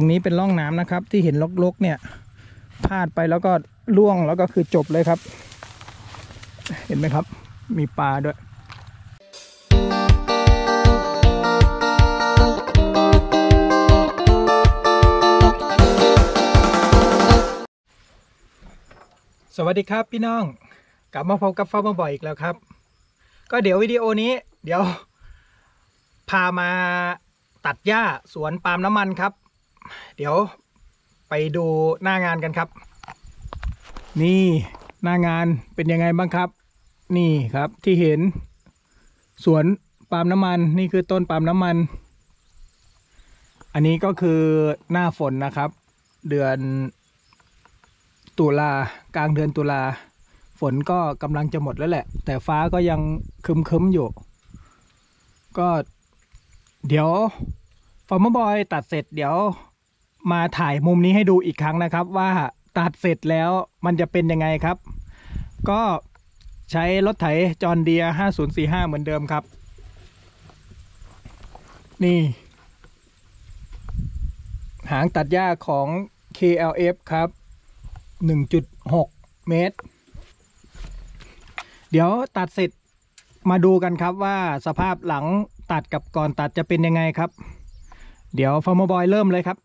รงนี้เป็นร่องน้ำนะครับ ที่เห็นลกๆเนี่ยพลาดไปแล้วก็ล่วงแล้วก็คือจบเลยครับ เห็นไหมครับ มีปลาด้วยสวัสดีครับพี่น้อง กลับมาพบกับฟ้ามาบ่อยอีกแล้วครับ ก็เดี๋ยววิดีโอนี้ เดี๋ยว พามาตัดหญ้าสวนปาล์มน้ำมันครับ เดี๋ยวไปดูหน้างานกันครับ นี่หน้างานเป็นยังไงบ้างครับ นี่ครับที่เห็น สวนปาล์มน้ำมันนี่คือต้นปาล์มน้ำมัน อันนี้ก็คือหน้าฝนนะครับ เดือนตุลากลางเดือนตุลาฝนก็กำลังจะหมดแล้วแหละ แต่ฟ้าก็ยังคึมๆอยู่ ก็เดี๋ยวฟอร์มบอยตัดเสร็จเดี๋ยว มาถ่ายมุมนี้ให้ดูอีกครั้งนะครับ ว่าตัดเสร็จแล้วมันจะเป็นยังไงครับ ก็ใช้รถไถจอห์นเดีย5045 เหมือนเดิมครับ นี่ หางตัดหญ้าของ KLF ครับ 1.6 เมตร เดี๋ยวตัดเสร็จมาดูกันครับว่าสภาพหลังตัดกับก่อนตัดจะเป็นยังไงครับ เดี๋ยวฟอร์มบอยเริ่มเลยครับ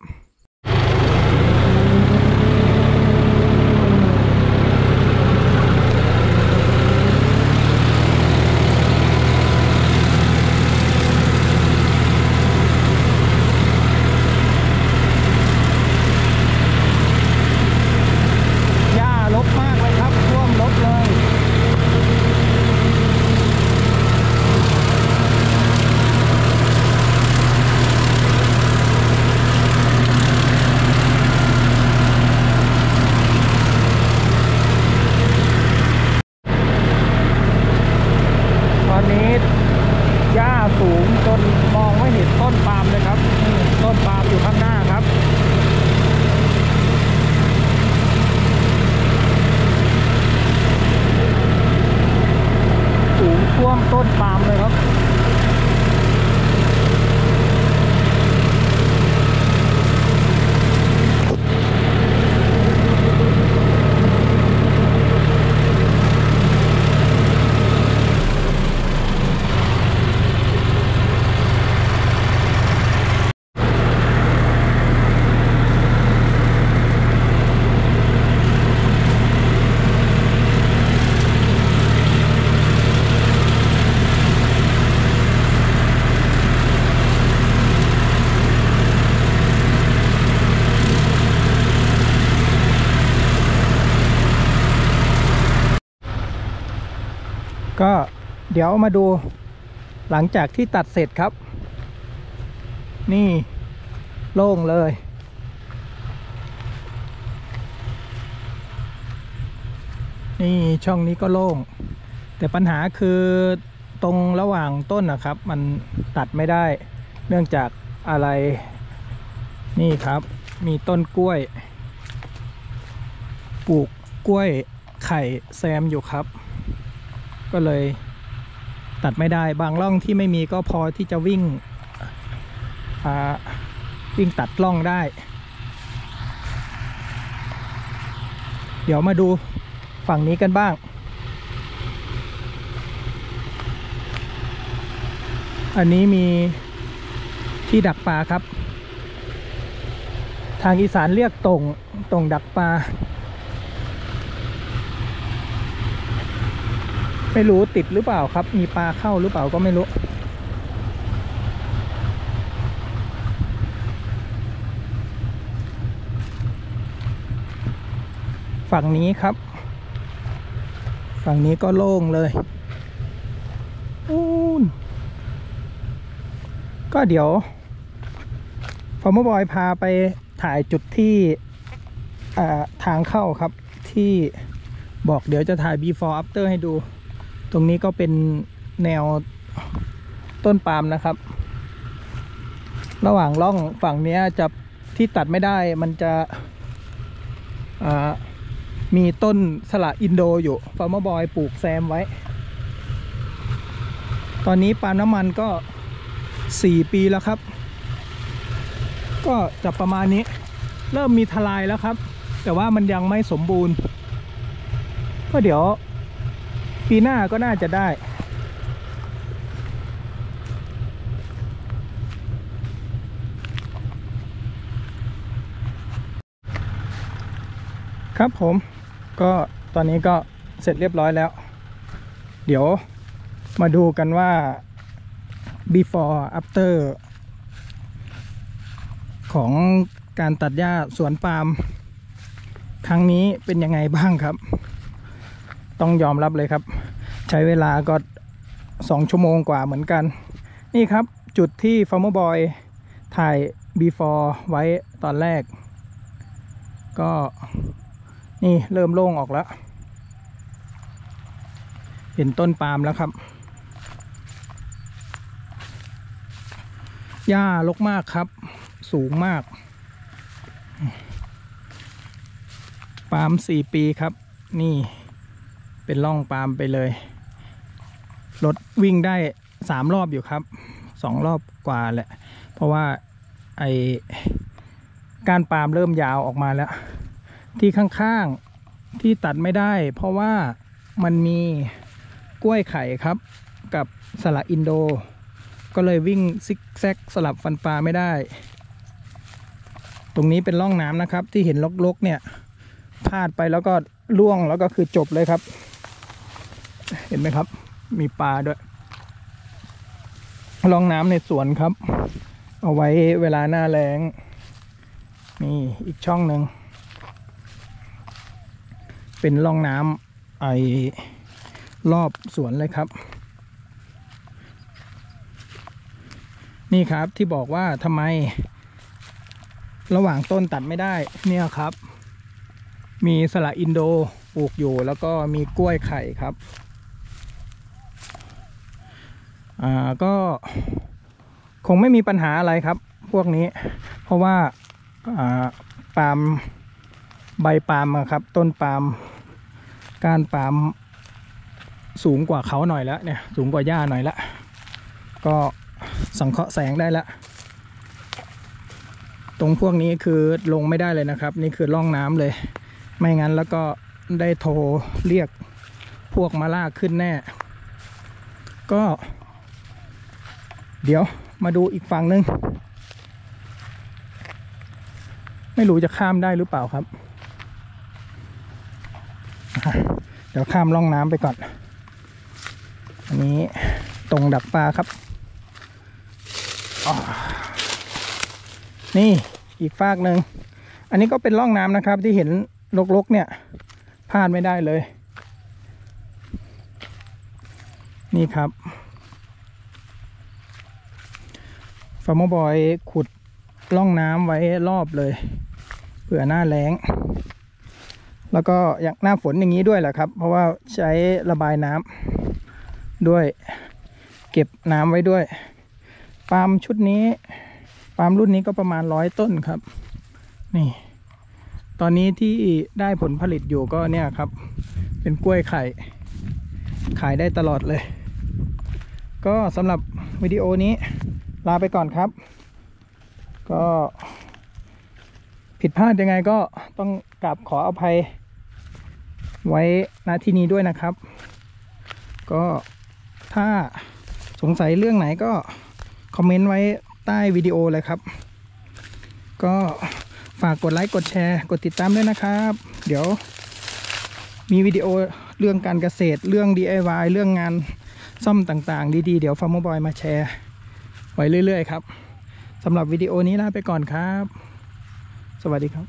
เดี๋ยวมาดูหลังจากที่ตัดเสร็จครับ นี่โล่งเลย นี่ช่องนี้ก็โล่ง แต่ปัญหาคือตรงระหว่างต้นนะครับ มันตัดไม่ได้ เนื่องจากอะไร นี่ครับ มีต้นกล้วย ปลูกกล้วยไข่แซมอยู่ครับ ก็เลย ตัดไม่ได้บางร่องที่ไม่มีก็พอที่จะวิ่งวิ่งตัดร่องได้ เดี๋ยวมาดูฝั่งนี้กันบ้าง อันนี้มีที่ดักปลาครับ ทางอีสานเรียกตรงตรงดักปลา ไม่รู้ติดหรือเปล่าครับ มีปลาเข้าหรือเปล่าก็ไม่รู้ฝั่งนี้ครับ ฝั่งนี้ก็โล่งเลยอู้นก็เดี๋ยวฟาร์มบอยพาไปถ่ายจุดที่ทางเข้าครับที่บอกเดี๋ยวจะถ่าย before after ให้ดู ตรงนี้ก็เป็นแนวต้นปาล์มนะครับ ระหว่างร่องฝั่งนี้จะที่ตัดไม่ได้มันจะมีต้นสละอินโดอยู่ฟาร์มบอยปลูกแซมไว้ ตอนนี้ปาล์มน้ำมันก็สี่ปีแล้วครับ ก็จะประมาณนี้ เริ่มมีทลายแล้วครับ แต่ว่ามันยังไม่สมบูรณ์ ก็เดี๋ยว ปีหน้าก็น่าจะได้ ครับผมก็ตอนนี้ก็เสร็จเรียบร้อยแล้ว เดี๋ยวมาดูกันว่า before after ของการตัดหญ้าสวนปาล์มครั้งนี้เป็นยังไงบ้างครับ ต้องยอมรับเลยครับ ใช้เวลาก็สองชั่วโมงกว่าเหมือนกัน นี่ครับจุดที่ Farmer Boy ถ่าย before ไว้ตอนแรก ก็นี่เริ่มโล่งออกแล้ว เห็นต้นปาล์มแล้วครับหญ้ารกมากครับ สูงมาก ปาล์มสี่ปีครับ นี่ เป็นร่องปาล์มไปเลย รถวิ่งได้สามรอบอยู่ครับสองรอบกว่าแหละ เพราะว่าไอการปาล์มเริ่มยาวออกมาแล้ว ที่ข้างๆที่ตัดไม่ได้ เพราะว่ามันมีกล้วยไข่ครับ กับสละอินโด ก็เลยวิ่งซิกแซกสลับฟันปลาไม่ได้ ตรงนี้เป็นร่องน้ำนะครับ ที่เห็นลกๆเนี่ยพลาดไปแล้วก็ล่วงแล้วก็คือจบเลยครับ เห็นไหมครับ มีปลาด้วยร่องน้ำในสวนครับ เอาไว้เวลาหน้าแล้งนี่อีกช่องหนึ่ง เป็นร่องน้ำไอรอบสวนเลยครับ นี่ครับที่บอกว่าทำไม ระหว่างต้นตัดไม่ได้ เนี่ยครับ มีสละอินโดปลูกอยู่แล้วก็มีกล้วยไข่ครับ อ่าก็คงไม่มีปัญหาอะไรครับ พวกนี้ เพราะว่าอ่าปาล์มใบปาล์มครับ ต้นปาล์มก้านปาล์มสูงกว่าเขาหน่อยแล้วเนี่ยสูงกว่าหญ้าหน่อยละ ก็สังเคราะห์แสงได้ละ ตรงพวกนี้คือลงไม่ได้เลยนะครับ นี่คือร่องน้ำเลย ไม่งั้นแล้วก็ได้โทรเรียกพวกมาลากขึ้นแน่ ก็ เดี๋ยวมาดูอีกฝั่งหนึ่งไม่รู้จะข้ามได้หรือเปล่าครับ เดี๋ยวข้ามร่องน้ำไปก่อน อันนี้ตรงดักปลาครับ นี่อีกฟากหนึ่ง อันนี้ก็เป็นร่องน้ำนะครับที่เห็นลกๆเนี่ยพลาดไม่ได้เลย นี่ครับ ฟาร์มบอยขุดร่องน้ำไว้รอบเลย เผื่อหน้าแล้ง แล้วก็อย่างหน้าฝนอย่างนี้ด้วยแหละครับ เพราะว่าใช้ระบายน้ำด้วย เก็บน้ำไว้ด้วย ปาล์มชุดนี้ ปาล์มรุ่นนี้ก็ประมาณร้อยต้นครับ นี่ ตอนนี้ที่ได้ผลผลิตอยู่ก็เนี่ยครับ เป็นกล้วยไข่ ขายได้ตลอดเลย ก็สำหรับวิดีโอนี้ ลาไปก่อนครับ ก็ผิดพลาดยังไงก็ต้องกราบขออภัย ไว้ณที่นี้ด้วยนะครับ ก็ถ้าสงสัยเรื่องไหนก็คอมเมนต์ไว้ใต้วิดีโอเลยครับ ก็ฝากกดไลค์กดแชร์ กดติดตามด้วยนะครับ เดี๋ยวมีวิดีโอเรื่องการเกษตรเรื่อง DIY เรื่องงานซ่อมต่างๆ ดีๆ เดี๋ยวฟาร์มบอยมาแชร์ ไว้เรื่อย ๆ ครับสำหรับวิดีโอนี้ลาไปก่อนครับ สวัสดีครับ